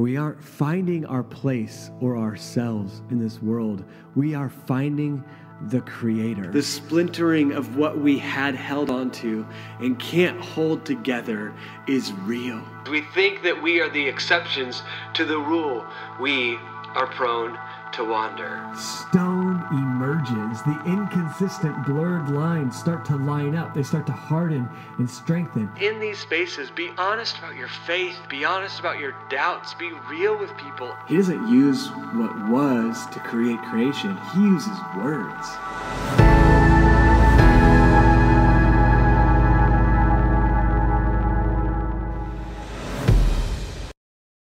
We aren't finding our place or ourselves in this world. We are finding the Creator. The splintering of what we had held onto and can't hold together is real. We think that we are the exceptions to the rule. We are prone to wander. Stone emerges. The inconsistent, blurred lines start to line up. They start to harden and strengthen. In these spaces, be honest about your faith, be honest about your doubts, be real with people. He doesn't use what was to create creation, he uses words.